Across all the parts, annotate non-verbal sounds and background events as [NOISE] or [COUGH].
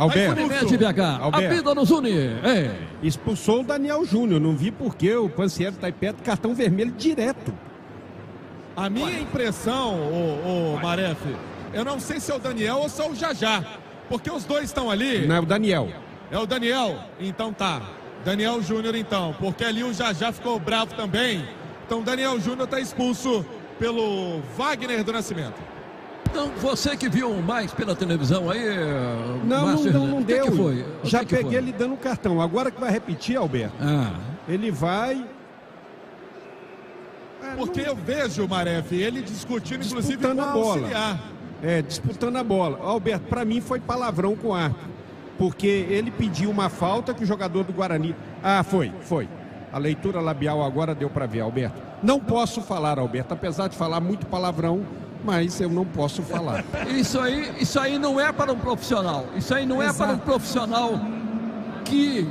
Alberto. Unimed BH. A vida nos une. É. Expulsou o Daniel Júnior. Não vi por que o Pancieri está aí perto. Cartão vermelho direto. A minha impressão, o, o Maref, eu não sei se é o Daniel ou se é o Jajá. Porque os dois estão ali. Não é o Daniel. É o Daniel? Então tá. Daniel Júnior, então. Porque ali o Jajá ficou bravo também. Então Daniel Júnior está expulso pelo Wagner do Nascimento. Então, você que viu mais pela televisão aí. Não, Márcio, não, não, não o deu. que foi? O Já que que peguei foi? ele dando o cartão. Agora que vai repetir, Alberto. Ah. Ele vai. Porque eu vejo, Maref, ele discutindo, inclusive, com a o bola. auxiliar. É, disputando a bola. Alberto, para mim foi palavrão com o árbitro. Porque ele pediu uma falta que o jogador do Guarani. Ah, foi, foi. A leitura labial agora deu para ver, Alberto. Não posso falar, Alberto, apesar de falar muito palavrão, mas eu não posso falar. [LAUGHS] Isso aí, isso aí não é para um profissional. Isso aí não é para um profissional que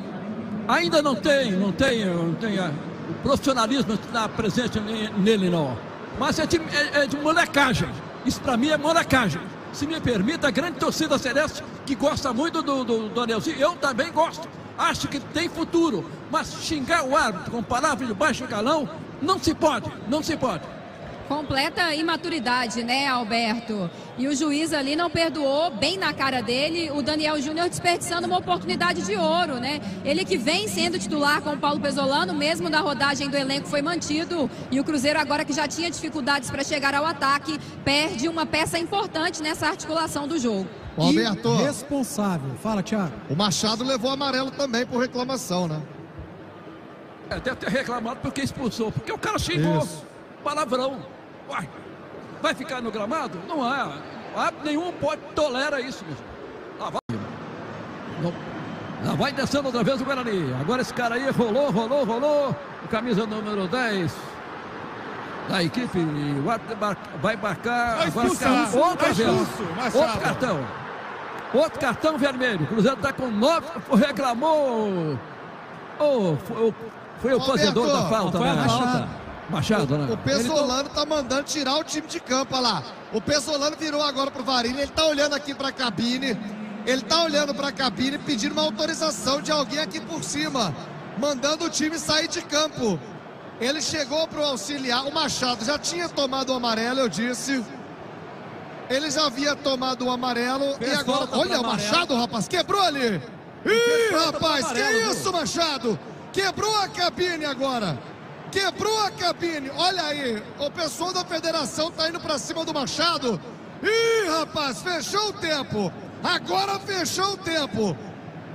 ainda não tem, não tem, não tem ah, o profissionalismo está presente ne- nele não. Mas é de, é- é de molecagem. Isso para mim é molecagem. Se me permita, a grande torcida celeste que gosta muito do, do, do Anelzinho, eu também gosto. Acho que tem futuro. Mas xingar o árbitro com palavras de baixo calão, não se pode, não se pode. Completa imaturidade, né, Alberto? E o juiz ali não perdoou, bem na cara dele, o Daniel Júnior desperdiçando uma oportunidade de ouro, né? Ele que vem sendo titular com o Paulo Pesolano, mesmo na rodagem do elenco foi mantido. E o Cruzeiro, agora que já tinha dificuldades para chegar ao ataque, perde uma peça importante nessa articulação do jogo. Alberto. Responsável. Fala, Thiago. O Machado levou amarelo também por reclamação, né? É, deve ter reclamado porque expulsou, porque o cara xingou Isso. palavrão. Uai, vai ficar no gramado? Não é. Árbitro nenhum pode tolera isso, mesmo. Lá vai. Não. Lá vai descendo outra vez o Guarani. Agora esse cara aí rolou, rolou, rolou. O camisa número 10 da equipe. O árbitro vai marcar. Expulsar, outra vez. Outro cartão. Outro cartão vermelho. O Cruzeiro está com nove. Reclamou. Oh, foi, o- foi o fazedor da falta, né? Machado. Machado, né? O Pesolano tá mandando tirar o time de campo, olha lá. O Pesolano virou agora pro Varini, ele tá olhando aqui pra cabine. Ele tá olhando pra cabine pedindo uma autorização de alguém aqui por cima, mandando o time sair de campo. Ele chegou pro auxiliar, o Machado já tinha tomado o amarelo, eu disse. Ele já havia tomado o amarelo e agora, falta olha o amarelo. Machado, rapaz, quebrou ali. Ih, pro rapaz, que amarelo, isso, Machado? Quebrou a cabine agora. Quebrou a cabine. Olha aí, o pessoal da federação tá indo pra cima do Machado. Ih, rapaz, fechou o tempo. Agora fechou o tempo.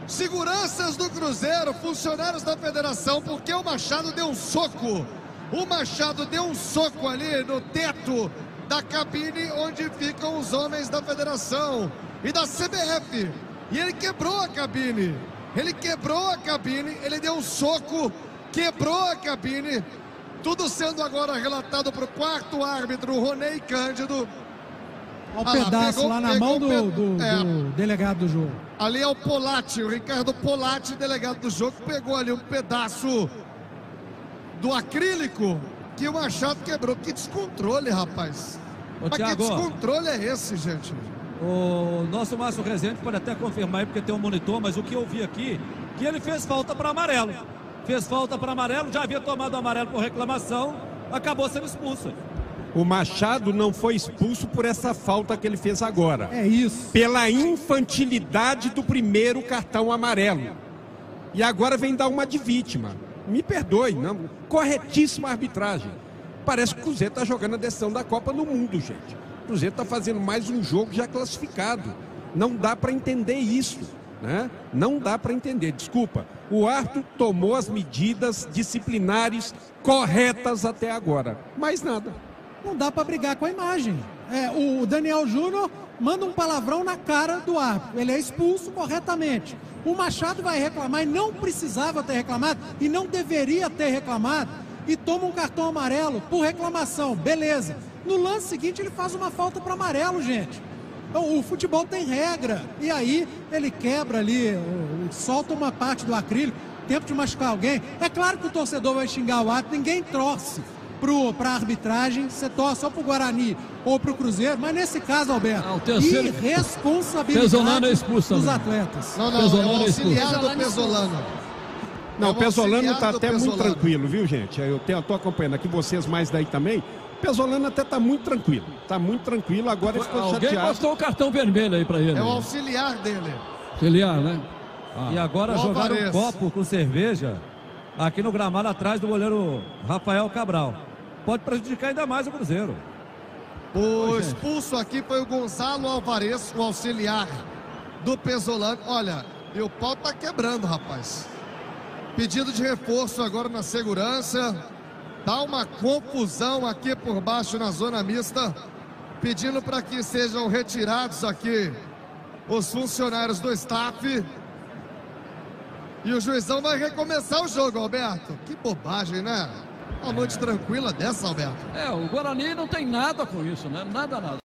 Seguranças do Cruzeiro, funcionários da federação, porque o Machado deu um soco. O Machado deu um soco ali no teto da cabine onde ficam os homens da federação e da CBF. E ele quebrou a cabine. Ele quebrou a cabine, ele deu um soco, quebrou a cabine. Tudo sendo agora relatado para o quarto árbitro, Ronei Cândido. Olha o Ah pedaço pegou- lá na pegou mão do, pe- do- é. do delegado do jogo. Ali é o Polatti, o Ricardo Polatti, delegado do jogo, pegou ali um pedaço do acrílico que o Machado quebrou. Que descontrole, rapaz. Ô, Mas que Thiago. descontrole é esse, gente? O nosso Márcio Rezende pode até confirmar aí, porque tem um monitor, mas o que eu vi aqui, que ele fez falta para amarelo. Fez falta para amarelo, já havia tomado amarelo por reclamação, acabou sendo expulso. O Machado não foi expulso por essa falta que ele fez agora. É isso. Pela infantilidade do primeiro cartão amarelo. E agora vem dar uma de vítima. Me perdoe, não. Corretíssima arbitragem. Parece que o Cruzeiro está jogando a decisão da Copa no mundo, gente. O Cruzeiro está fazendo mais um jogo já classificado. Não dá para entender isso. Né? Não dá para entender. Desculpa. O árbitro tomou as medidas disciplinares corretas até agora. Mais nada. Não dá pra brigar com a imagem. É, o Daniel Júnior manda um palavrão na cara do árbitro. Ele é expulso corretamente. O Machado vai reclamar e não precisava ter reclamado e não deveria ter reclamado e toma um cartão amarelo por reclamação. Beleza. No lance seguinte ele faz uma falta para amarelo, gente. Então, o futebol tem regra. E aí ele quebra ali, o- o- solta uma parte do acrílico, tempo de machucar alguém. É claro que o torcedor vai xingar o árbitro, ninguém torce para a arbitragem, você torce ou para o Guarani ou para o Cruzeiro, mas nesse caso, Alberto, Ah, o terceiro- irresponsabilidade Pesolano é expulso dos atletas. Não, não, Pesolano é o é expulso. auxiliar do Pesolano. Não, É o o Pesolano está até muito Pesolano. tranquilo, viu, gente? Eu estou acompanhando aqui vocês mais daí também. O Pesolano até está muito tranquilo. Está muito tranquilo, agora ele ficou Alguém chateado. mostrou o cartão vermelho aí pra ele. É o auxiliar dele. Auxiliar, né? E agora O jogaram um copo com cerveja aqui no gramado atrás do goleiro Rafael Cabral. Pode prejudicar ainda mais o Cruzeiro. O expulso aqui foi o Gonzalo Alvarez, o auxiliar do Pesolano. Olha, e o pau tá quebrando, rapaz. Pedido de reforço agora na segurança. Dá uma confusão aqui por baixo na zona mista. Pedindo para que sejam retirados aqui os funcionários do staff. E o juizão vai recomeçar o jogo, Alberto. Que bobagem, né? Uma noite tranquila dessa, Alberto. É, o Guarani não tem nada com isso, né? Nada, nada.